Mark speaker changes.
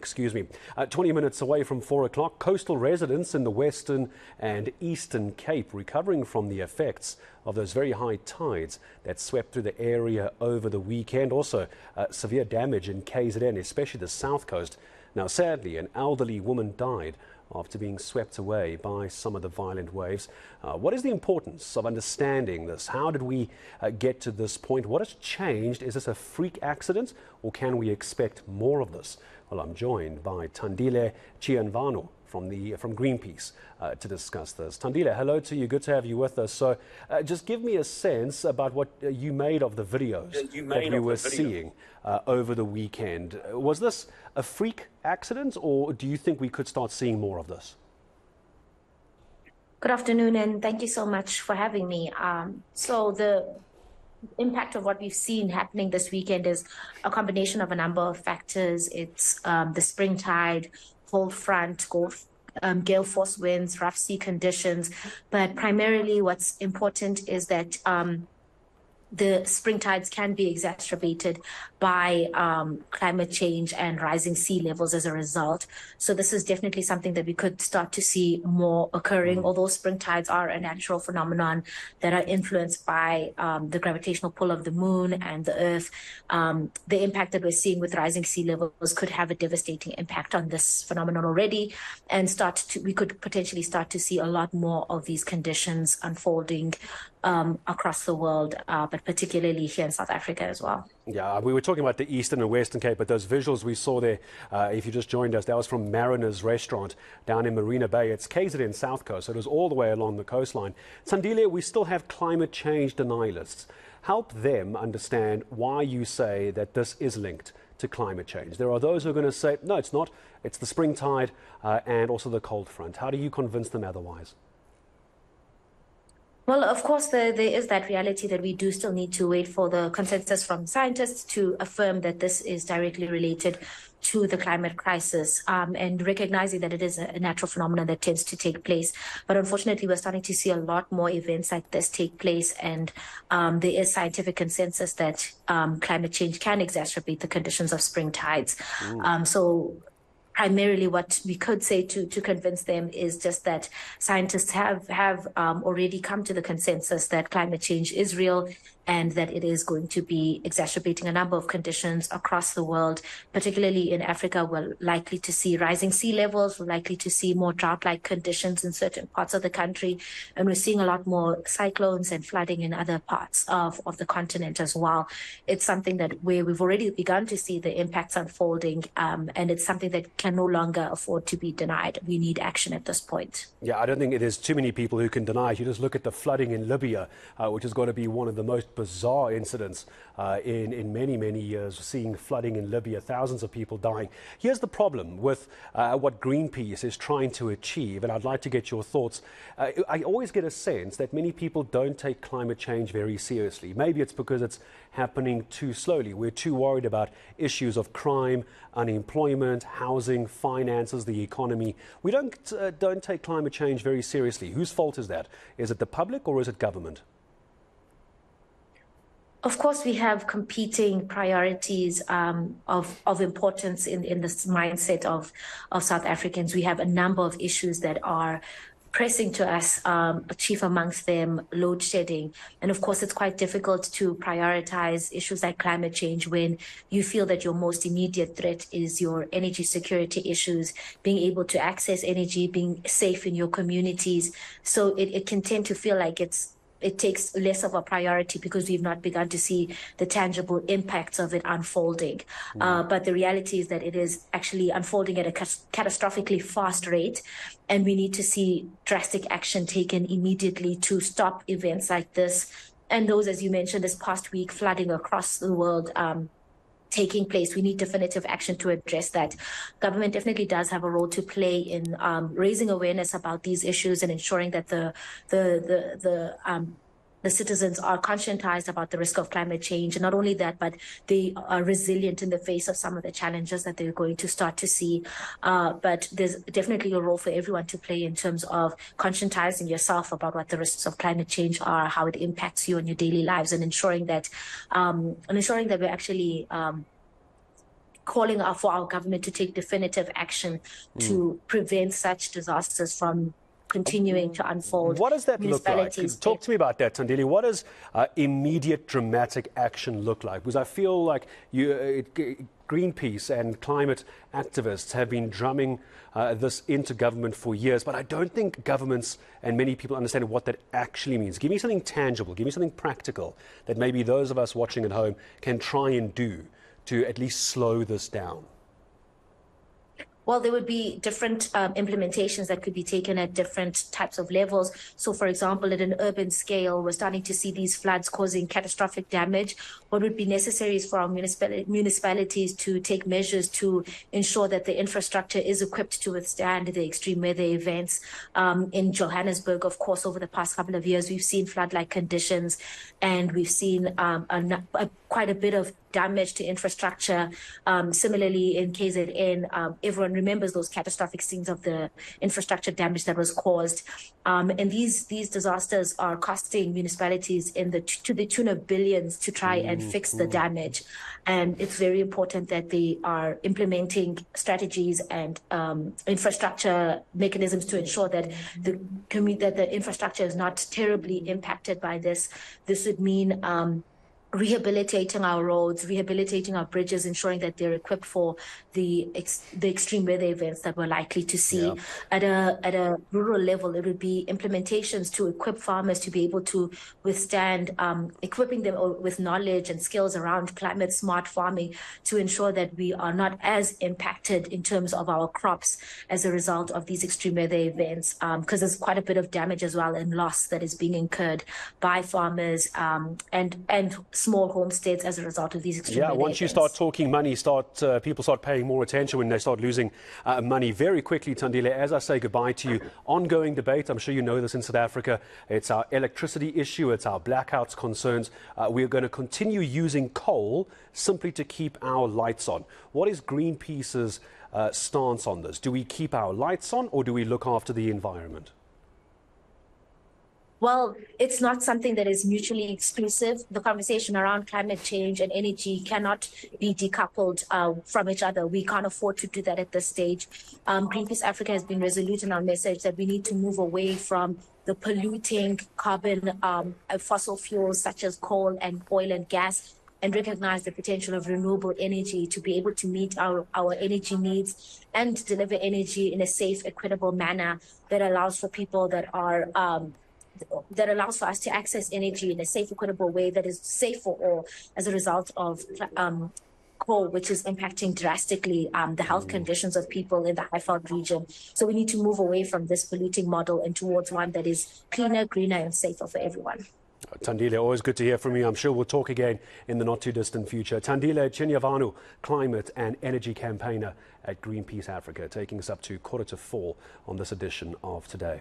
Speaker 1: excuse me. Uh, 20 minutes away from 4 o'clock, coastal residents in the Western and Eastern Cape recovering from the effects of those very high tides that swept through the area over the weekend. Also, uh, severe damage in KZN, especially the south coast. Now, sadly, an elderly woman died after being swept away by some of the violent waves. Uh, what is the importance of understanding this? How did we uh, get to this point? What has changed? Is this a freak accident or can we expect more of this? Well, I'm joined by Thandile Chinyavanhu from the from Greenpeace uh, to discuss this. Thandile, hello to you. Good to have you with us. So, uh, just give me a sense about what uh, you made of the videos you that you were seeing uh, over the weekend. Was this a freak accident, or do you think we could start seeing more of this?
Speaker 2: Good afternoon, and thank you so much for having me. Um, so the impact of what we've seen happening this weekend is a combination of a number of factors. It's um, the spring tide, cold front, cold, um, gale force winds, rough sea conditions. But primarily, what's important is that um, the spring tides can be exacerbated by um, climate change and rising sea levels as a result. So this is definitely something that we could start to see more occurring. Mm-hmm. Although spring tides are a natural phenomenon that are influenced by um, the gravitational pull of the moon and the Earth, um, the impact that we're seeing with rising sea levels could have a devastating impact on this phenomenon already, and start to we could potentially start to see a lot more of these conditions unfolding um, across the world, uh, but particularly here in South Africa as well.
Speaker 1: Yeah, we were talking about the Eastern and Western Cape, but those visuals we saw there, uh, if you just joined us, that was from Mariner's Restaurant down in Marina Bay. It's KZN South Coast, so it was all the way along the coastline. Thandile, we still have climate change denialists. Help them understand why you say that this is linked to climate change. There are those who are going to say, no, it's not. It's the spring tide uh, and also the cold front. How do you convince them otherwise?
Speaker 2: Well, of course, there, there is that reality that we do still need to wait for the consensus from scientists to affirm that this is directly related to the climate crisis um, and recognizing that it is a natural phenomenon that tends to take place. But unfortunately, we're starting to see a lot more events like this take place, and um, there is scientific consensus that um, climate change can exacerbate the conditions of spring tides. Um, so primarily what we could say to to convince them is just that scientists have have um, already come to the consensus that climate change is real and that it is going to be exacerbating a number of conditions across the world, particularly in Africa. We're likely to see rising sea levels, we're likely to see more drought like conditions in certain parts of the country, and we're seeing a lot more cyclones and flooding in other parts of, of the continent as well. It's something that where we've already begun to see the impacts unfolding, um, and it's something that can no longer afford to be denied. We need action at this point.
Speaker 1: Yeah, I don't think there's too many people who can deny. You just look at the flooding in Libya, uh, which is going to be one of the most bizarre incidents uh, in, in many, many years, seeing flooding in Libya, thousands of people dying. Here's the problem with uh, what Greenpeace is trying to achieve, and I'd like to get your thoughts. Uh, I always get a sense that many people don't take climate change very seriously. Maybe it's because it's happening too slowly. We're too worried about issues of crime, unemployment, housing, finances, the economy. We don't, uh, don't take climate change very seriously. Whose fault is that? Is it the public or is it government?
Speaker 2: Of course, we have competing priorities um, of of importance in in this mindset of of South Africans. We have a number of issues that are pressing to us, um, chief amongst them, load shedding. And of course, it's quite difficult to prioritize issues like climate change when you feel that your most immediate threat is your energy security issues, being able to access energy, being safe in your communities. So it, it can tend to feel like it's it takes less of a priority because we've not begun to see the tangible impacts of it unfolding. Mm. Uh, but the reality is that it is actually unfolding at a catastrophically fast rate, and we need to see drastic action taken immediately to stop events like this. And those, as you mentioned, this past week, flooding across the world. Um, taking place. We need definitive action to address that. Government definitely does have a role to play in um, raising awareness about these issues and ensuring that the the the the um, the citizens are conscientized about the risk of climate change. And not only that, but they are resilient in the face of some of the challenges that they're going to start to see. Uh, but there's definitely a role for everyone to play in terms of conscientizing yourself about what the risks of climate change are, how it impacts you and your daily lives, and ensuring that um, and ensuring that we're actually um, calling for our government to take definitive action mm. to prevent such disasters from continuing to unfold.
Speaker 1: What does that look like? Talk to me about that, Thandile. What does uh, immediate dramatic action look like? Because I feel like you, uh, Greenpeace and climate activists have been drumming uh, this into government for years, but I don't think governments and many people understand what that actually means. Give me something tangible, give me something practical that maybe those of us watching at home can try and do to at least slow this down.
Speaker 2: Well, there would be different um, implementations that could be taken at different types of levels. So, for example, at an urban scale, we're starting to see these floods causing catastrophic damage. What would be necessary is for our municipal- municipalities to take measures to ensure that the infrastructure is equipped to withstand the extreme weather events. Um, in Johannesburg, of course, over the past couple of years, we've seen flood-like conditions, and we've seen um, a, a, quite a bit of damage to infrastructure. Um, similarly, in KZN, um, everyone remembers those catastrophic scenes of the infrastructure damage that was caused. Um, and these these disasters are costing municipalities in the to the tune of billions to try and mm-hmm. fix the damage. And it's very important that they are implementing strategies and um, infrastructure mechanisms to ensure that the that the infrastructure is not terribly impacted by this. This would mean um, rehabilitating our roads, rehabilitating our bridges, ensuring that they're equipped for the ex- the extreme weather events that we're likely to see. Yeah. At a at a rural level, it would be implementations to equip farmers to be able to withstand, um, equipping them with knowledge and skills around climate smart farming to ensure that we are not as impacted in terms of our crops as a result of these extreme weather events. Because um, there's quite a bit of damage as well and loss that is being incurred by farmers um, and and small homesteads as a result of these extreme
Speaker 1: yeah once you start talking money start uh, people start paying more attention when they start losing uh, money. Very quickly Thandile as i say goodbye to you ongoing debate. I'm sure you know this in south africa. It's our electricity issue. It's our blackouts concerns. Uh, we're going to continue using coal simply to keep our lights on. What is greenpeace's uh, stance on this? Do we keep our lights on or do we look after the environment
Speaker 2: well, it's not something that is mutually exclusive. The conversation around climate change and energy cannot be decoupled uh, from each other. We can't afford to do that at this stage. Um, Greenpeace Africa has been resolute in our message that we need to move away from the polluting carbon um, fossil fuels such as coal and oil and gas and recognize the potential of renewable energy to be able to meet our, our energy needs and deliver energy in a safe, equitable manner that allows for people that are um, that allows for us to access energy in a safe, equitable way that is safe for all as a result of um, coal, which is impacting drastically um, the health mm. conditions of people in the Highveld region. So we need to move away from this polluting model and towards one that is cleaner, greener, and safer for everyone.
Speaker 1: Thandile, always good to hear from you. I'm sure we'll talk again in the not too distant future. Thandile Chinyavanhu, climate and energy campaigner at Greenpeace Africa, taking us up to quarter to four on this edition of Today.